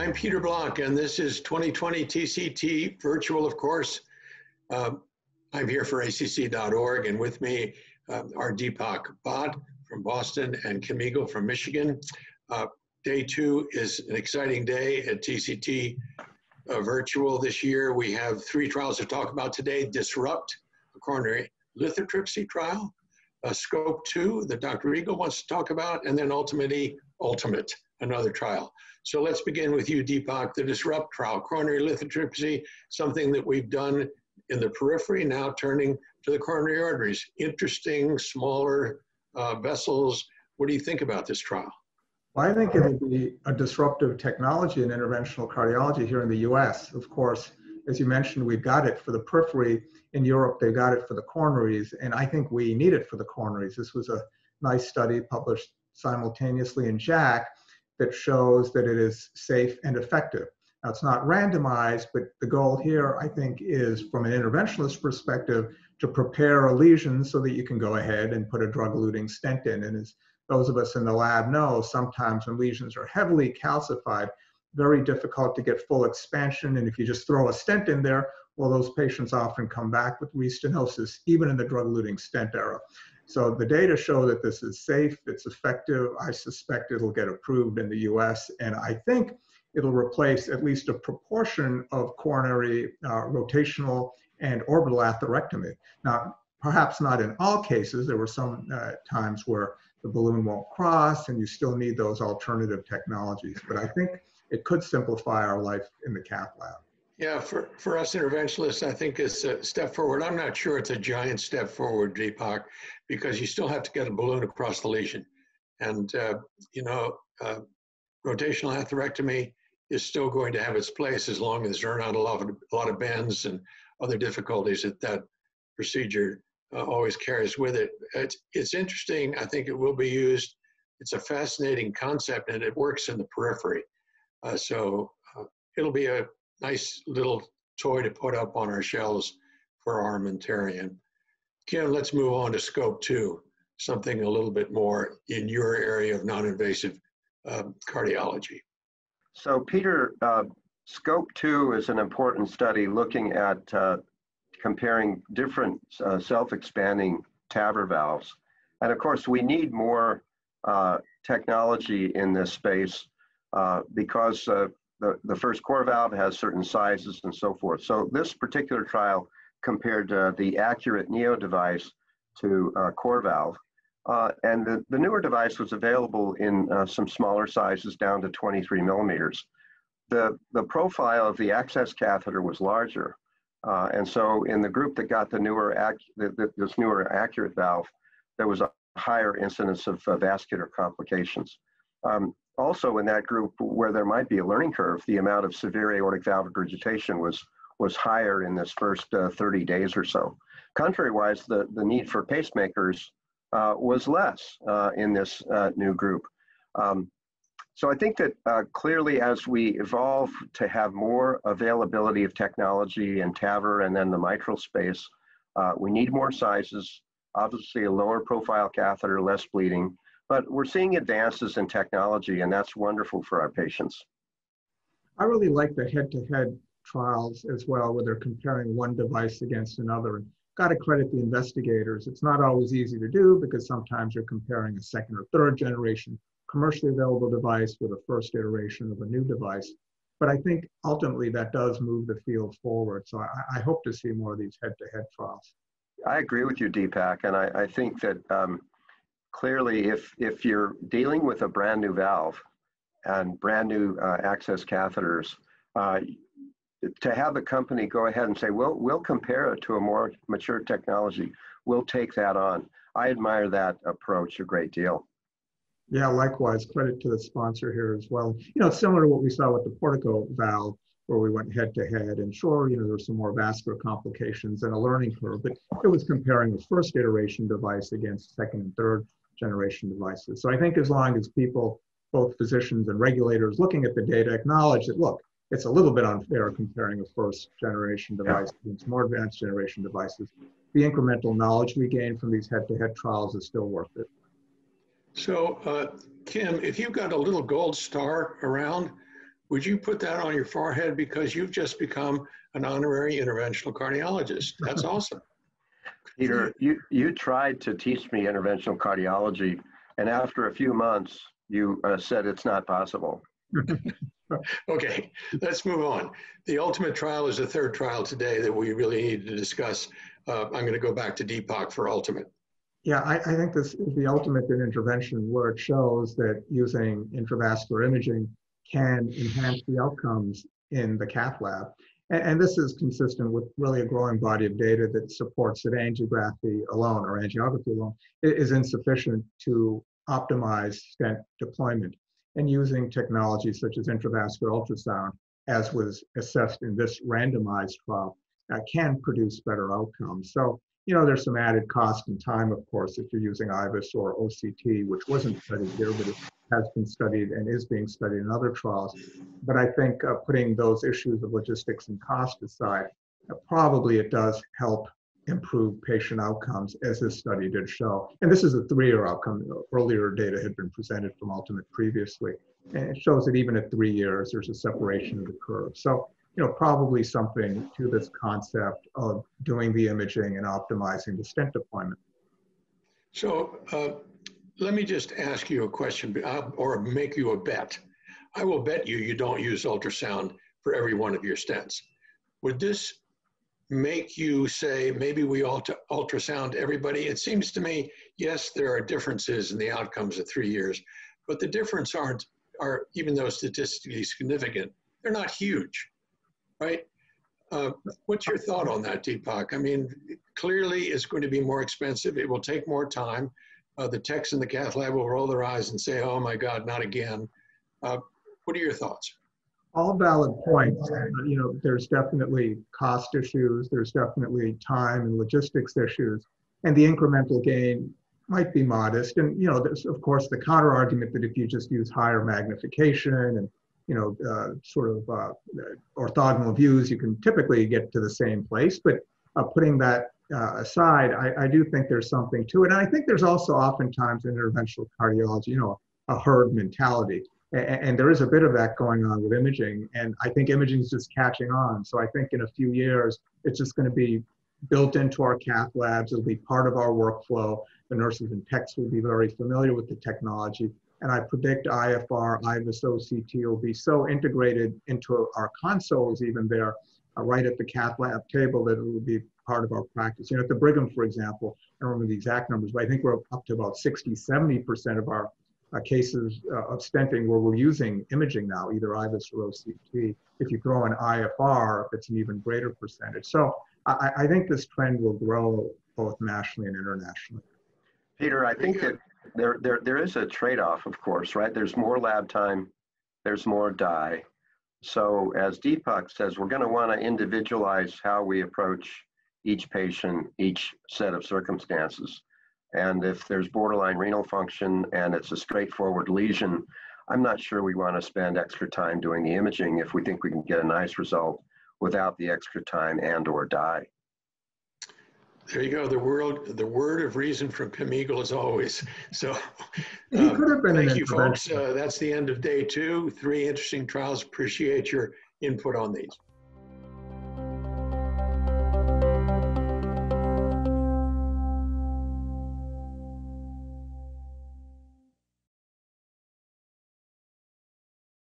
I'm Peter Block, and this is 2020 TCT virtual, of course. Uh, I'm here for ACC.org, and with me uh, are Deepak Bhatt from Boston and Kim Eagle from Michigan. Uh, day two is an exciting day at TCT uh, virtual this year. We have three trials to talk about today. Disrupt, a coronary lithotripsy trial, uh, Scope 2 that Dr. Eagle wants to talk about, and then ultimately Ultimate, another trial. So let's begin with you, Deepak, the Disrupt trial, coronary lithotripsy, something that we've done in the periphery, now turning to the coronary arteries. Interesting, smaller uh, vessels. What do you think about this trial? Well, I think it would be a disruptive technology in interventional cardiology here in the US. Of course, as you mentioned, we've got it for the periphery. In Europe, they've got it for the coronaries, and I think we need it for the coronaries. This was a nice study published simultaneously in JACC that shows that it is safe and effective. Now, it's not randomized, but the goal here, I think, is from an interventionist perspective to prepare a lesion so that you can go ahead and put a drug eluting stent in. And as those of us in the lab know, sometimes when lesions are heavily calcified, very difficult to get full expansion. And if you just throw a stent in there, well, those patients often come back with restenosis, even in the drug eluting stent era. So the data show that this is safe, it's effective. I suspect it'll get approved in the US, and I think it'll replace at least a proportion of coronary uh, rotational and orbital atherectomy. Now, perhaps not in all cases. There were some uh, times where the balloon won't cross and you still need those alternative technologies. But I think it could simplify our life in the cath lab. Yeah, for, for us interventionalists, I think it's a step forward. I'm not sure it's a giant step forward, Deepak, because you still have to get a balloon across the lesion. And, uh, you know, uh, rotational atherectomy is still going to have its place as long as there are not a lot of, a lot of bends and other difficulties that that procedure uh, always carries with it. It's, it's interesting. I think it will be used. It's a fascinating concept and it works in the periphery. Uh, so uh, it'll be a nice little toy to put up on our shelves for armamentarium. Kim, let's move on to scope two, something a little bit more in your area of non-invasive uh, cardiology. So Peter, uh, scope two is an important study looking at uh, comparing different uh, self-expanding TAVR valves. And of course, we need more uh, technology in this space uh, because the, the first CoreValve has certain sizes and so forth. So this particular trial compared uh, the ACURATE neo device to uh, CoreValve. Uh, and the, the newer device was available in uh, some smaller sizes down to 23 millimeters. The, the profile of the access catheter was larger. Uh, and so in the group that got the newer, the, the, this newer ACURATE valve, there was a higher incidence of uh, vascular complications. Um, also in that group where there might be a learning curve, the amount of severe aortic valve regurgitation was was higher in this first uh, 30 days or so. Contrary-wise, the, the need for pacemakers uh, was less uh, in this uh, new group. Um, so I think that uh, clearly as we evolve to have more availability of technology in TAVR and then the mitral space, uh, we need more sizes, obviously a lower profile catheter, less bleeding, but we're seeing advances in technology, and that's wonderful for our patients. I really like the head-to-head trials as well, where they're comparing one device against another. And got to credit the investigators. It's not always easy to do because sometimes you're comparing a second or third generation commercially available device with a first iteration of a new device. But I think ultimately that does move the field forward. So I, I hope to see more of these head-to-head trials. I agree with you, Deepak, and I, I think that um, clearly if, if you're dealing with a brand new valve and brand new uh, access catheters, uh, to have the company go ahead and say, well, we'll compare it to a more mature technology. We'll take that on. I admire that approach a great deal. Yeah, likewise. Credit to the sponsor here as well. You know, similar to what we saw with the Portico valve, where we went head to head. And sure, you know, there were some more vascular complications and a learning curve, but it was comparing the first iteration device against second and third generation devices. So I think as long as people, both physicians and regulators looking at the data acknowledge that, look, it's a little bit unfair comparing a first generation device yeah. against more advanced generation devices. The incremental knowledge we gain from these head-to-head trials is still worth it. So, uh, Kim, if you've got a little gold star around, would you put that on your forehead because you've just become an honorary interventional cardiologist? That's awesome. Peter, you, you tried to teach me interventional cardiology, and after a few months, you uh, said it's not possible. okay, let's move on. The ultimate trial is the third trial today that we really need to discuss. Uh, I'm going to go back to Deepak for ultimate. Yeah, I, I, think this is the ultimate in intervention where it shows that using intravascular imaging can enhance the outcomes in the cath lab. And, and, this is consistent with really a growing body of data that supports that angiography alone or angiography alone is insufficient to optimize stent deployment. And using technologies such as intravascular ultrasound, as was assessed in this randomized trial, uh, can produce better outcomes. So you know, there's some added cost and time, of course, if you're using IVUS or OCT, which wasn't studied here, but it has been studied and is being studied in other trials. But I think uh, putting those issues of logistics and cost aside, uh, probably it does help improve patient outcomes, as this study did show. And this is a three-year outcome. Earlier data had been presented from Ultimate previously, and it shows that even at three years, there's a separation of the curve. So you know, probably something to this concept of doing the imaging and optimizing the stent deployment. So uh, let me just ask you a question uh, or make you a bet. I will bet you you don't use ultrasound for every one of your stents. Would this make you say maybe we ought to ultrasound everybody? It seems to me, yes, there are differences in the outcomes at three years, but the difference aren't are even though statistically significant, they're not huge right? Uh, what's your thought on that, Deepak? I mean, clearly it's going to be more expensive. It will take more time. Uh, the techs in the cath lab will roll their eyes and say, oh my God, not again. Uh, what are your thoughts? All valid points. You know, there's definitely cost issues. There's definitely time and logistics issues. And the incremental gain might be modest. And, you know, there's, of course, the counter argument that if you just use higher magnification and you know, uh, sort of uh, orthogonal views, you can typically get to the same place. But uh, putting that uh, aside, I, I, do think there's something to it. And I think there's also oftentimes in interventional cardiology, you know, a herd mentality. And, and there is a bit of that going on with imaging. And I think imaging is just catching on. So I think in a few years, it's just going to be built into our cath labs. It'll be part of our workflow. The nurses and techs will be very familiar with the technology. And I predict IFR, IVUS, OCT will be so integrated into our consoles, even there, uh, right at the cath lab table, that it will be part of our practice. You know, at the Brigham, for example, I don't remember the exact numbers, but I think we're up to about 60, 70% of our uh, cases uh, of stenting where we're using imaging now, either IVUS or OCT. If you throw in IFR, it's an even greater percentage. So I, I think this trend will grow both nationally and internationally. Peter, I think that there, there, there is a trade-off, of course, right? There's more lab time, there's more dye. So as Deepak says, we're going to want to individualize how we approach each patient, each set of circumstances. And if there's borderline renal function and it's a straightforward lesion, I'm not sure we want to spend extra time doing the imaging if we think we can get a nice result without the extra time and or dye. There you go. The world, the word of reason from Kim Eagle as always. So, um, could have been thank you, folks. Uh, that's the end of day two. Three interesting trials. Appreciate your input on these.